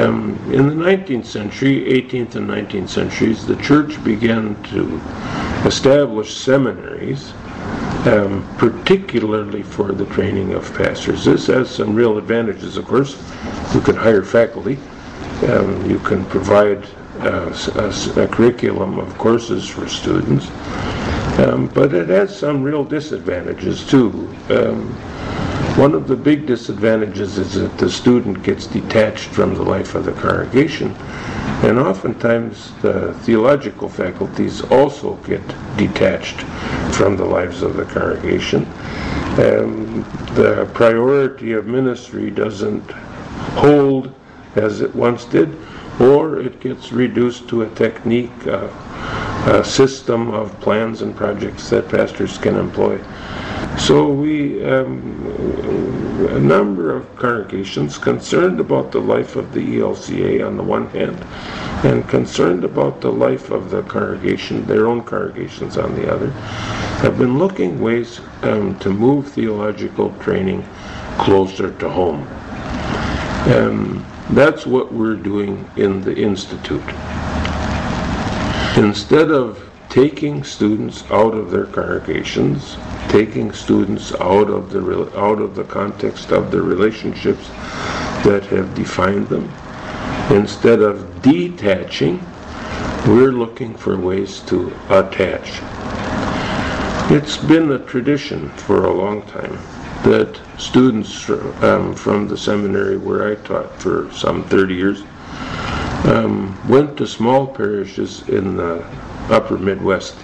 Um, in the 19th century, 18th and 19th centuries, the church began to establish seminaries, um, particularly for the training of pastors. This has some real advantages, of course. You can hire faculty, um, you can provide uh, a, a, curriculum of courses for students, um, but it has some real disadvantages too. One of the big disadvantages is that the student gets detached from the life of the congregation, and oftentimes the theological faculties also get detached from the lives of the congregation. Um, the priority of ministry doesn't hold as it once did, or it gets reduced to a technique, a system of plans and projects that pastors can employ. So we, um, a number of congregations concerned about the life of the ELCA on the one hand, and concerned about the life of the congregation, their own congregations on the other, have been looking ways um, to move theological training closer to home. Um, that's what we're doing in the Institute. Instead of taking students out of their congregations, taking students out of the out of the context of the relationships that have defined them. Instead of detaching, we're looking for ways to attach. It's been a tradition for a long time that students um, from the seminary where I taught for some 30 years um, went to small parishes in the upper Midwest,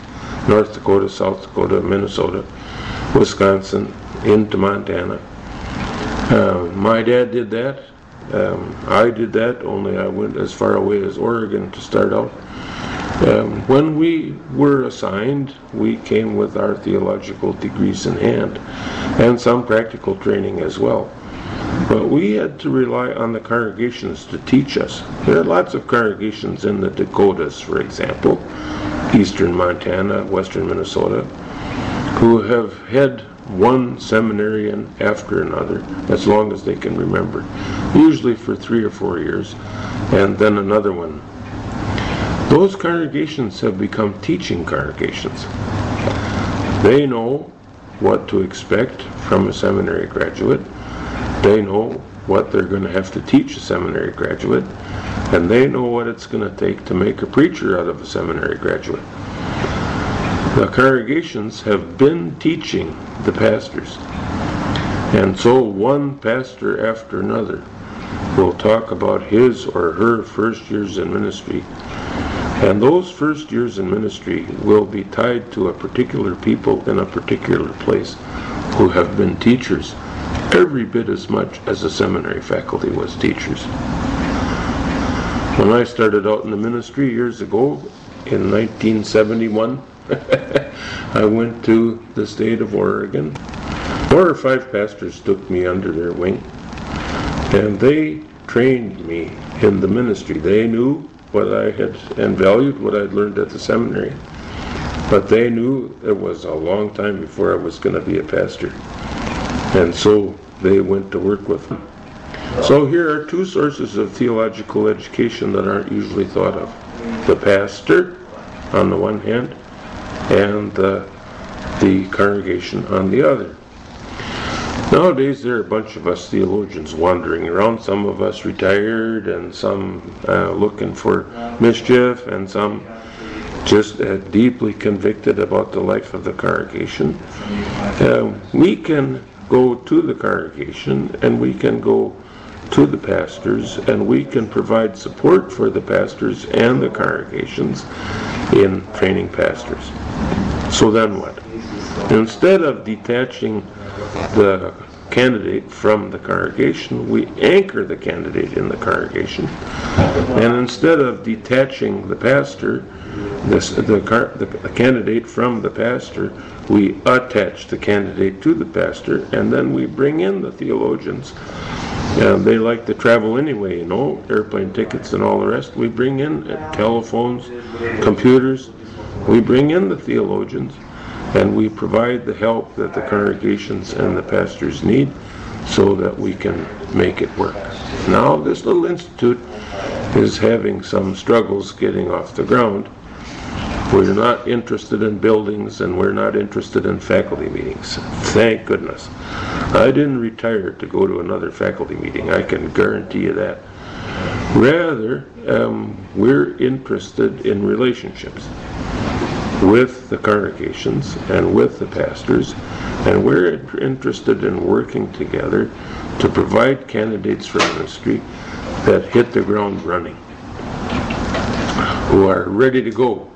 North Dakota, South Dakota, Minnesota, Wisconsin, into Montana. Uh, my dad did that. Um, I did that, only I went as far away as Oregon to start out. Um, when we were assigned, we came with our theological degrees in hand and some practical training as well. But we had to rely on the congregations to teach us. There are lots of congregations in the Dakotas, for example, eastern Montana, western Minnesota, who have had one seminarian after another as long as they can remember, usually for three or four years, and then another one. Those congregations have become teaching congregations. They know what to expect from a seminary graduate they know what they're going to have to teach a seminary graduate, and they know what it's going to take to make a preacher out of a seminary graduate. The congregations have been teaching the pastors, and so one pastor after another will talk about his or her first years in ministry. And those first years in ministry will be tied to a particular people in a particular place who have been teachers every bit as much as the seminary faculty was teachers. When I started out in the ministry years ago, in 1971, I went to the state of Oregon. Four or five pastors took me under their wing, and they trained me in the ministry. They knew what I had and valued what I'd learned at the seminary, but they knew it was a long time before I was going to be a pastor. And so they went to work with them. So here are two sources of theological education that aren't usually thought of. The pastor, on the one hand, and the, the congregation on the other. Nowadays, there are a bunch of us theologians wandering around, some of us retired, and some uh, looking for mischief, and some just uh, deeply convicted about the life of the congregation. Uh, we can go to the congregation and we can go to the pastors and we can provide support for the pastors and the congregations in training pastors. So then what? Instead of detaching the candidate from the congregation, we anchor the candidate in the congregation. And instead of detaching the pastor, this, the, the, the candidate from the pastor, we attach the candidate to the pastor, and then we bring in the theologians. And they like to travel anyway, you know, airplane tickets and all the rest. We bring in telephones, computers. We bring in the theologians, and we provide the help that the congregations and the pastors need so that we can make it work. Now, this little institute is having some struggles getting off the ground. We're not interested in buildings and we're not interested in faculty meetings. Thank goodness. I didn't retire to go to another faculty meeting, I can guarantee you that. Rather, um, we're interested in relationships with the congregations and with the pastors, and we're interested in working together to provide candidates for ministry that hit the ground running, who are ready to go,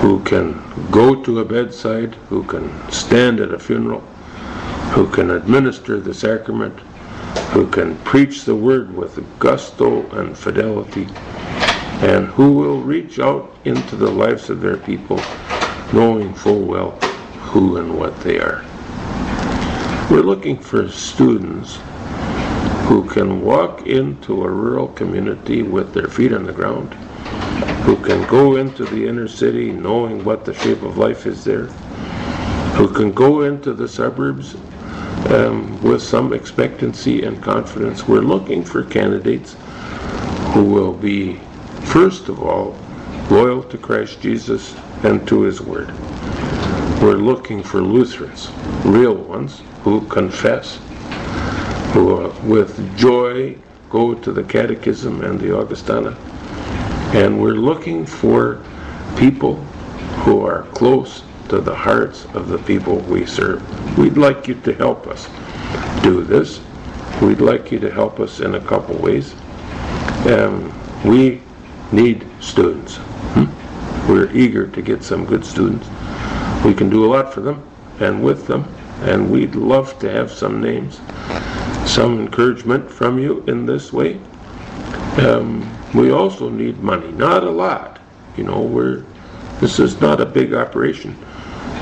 who can go to a bedside, who can stand at a funeral, who can administer the sacrament, who can preach the word with gusto and fidelity, and who will reach out into the lives of their people, knowing full well who and what they are. We're looking for students who can walk into a rural community with their feet on the ground, who can go into the inner city knowing what the shape of life is there, who can go into the suburbs um, with some expectancy and confidence. We're looking for candidates who will be first of all, loyal to Christ Jesus and to His Word. We're looking for Lutherans, real ones, who confess, who uh, with joy go to the Catechism and the Augustana. And we're looking for people who are close to the hearts of the people we serve. We'd like you to help us do this. We'd like you to help us in a couple ways. Um, we need students. Hmm? We're eager to get some good students. We can do a lot for them and with them, and we'd love to have some names, some encouragement from you in this way. Um, we also need money, not a lot. You know, we're this is not a big operation,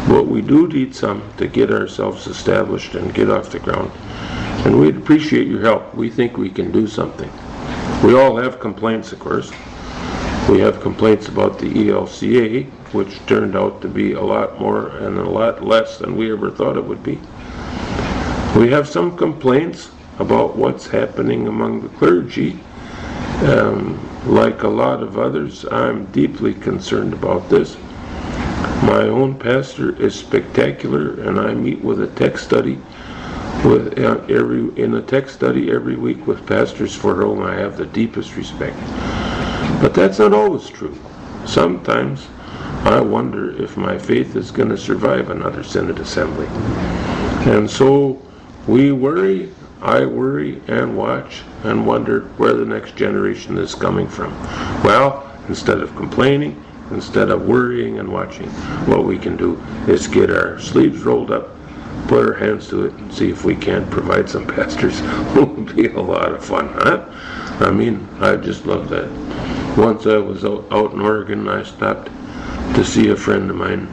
but we do need some to get ourselves established and get off the ground. And we'd appreciate your help. We think we can do something. We all have complaints, of course. We have complaints about the ELCA, which turned out to be a lot more and a lot less than we ever thought it would be. We have some complaints about what's happening among the clergy. Um, like a lot of others, I'm deeply concerned about this. My own pastor is spectacular, and I meet with a text study with uh, every in a text study every week with pastors for whom I have the deepest respect. But that's not always true. Sometimes I wonder if my faith is going to survive another Synod Assembly. And so we worry, I worry and watch and wonder where the next generation is coming from. Well, instead of complaining, instead of worrying and watching, what we can do is get our sleeves rolled up, put our hands to it, and see if we can't provide some pastors. it would be a lot of fun, huh? I mean, I just love that. Once I was out, out in Oregon, I stopped to see a friend of mine.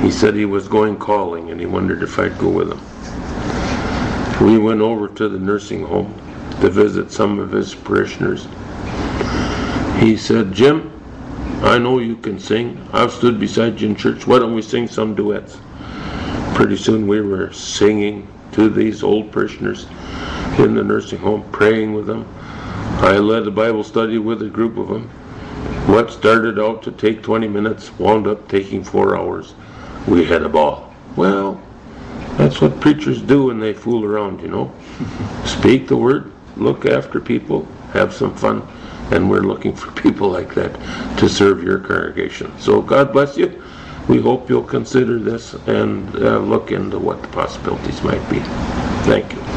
He said he was going calling and he wondered if I'd go with him. We went over to the nursing home to visit some of his parishioners. He said, Jim, I know you can sing. I've stood beside you in church. Why don't we sing some duets? Pretty soon we were singing to these old parishioners in the nursing home, praying with them. I led a Bible study with a group of them. What started out to take 20 minutes wound up taking four hours. We had a ball. Well, that's what preachers do when they fool around, you know. Speak the word, look after people, have some fun, and we're looking for people like that to serve your congregation. So God bless you. We hope you'll consider this and uh, look into what the possibilities might be. Thank you.